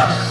Yeah.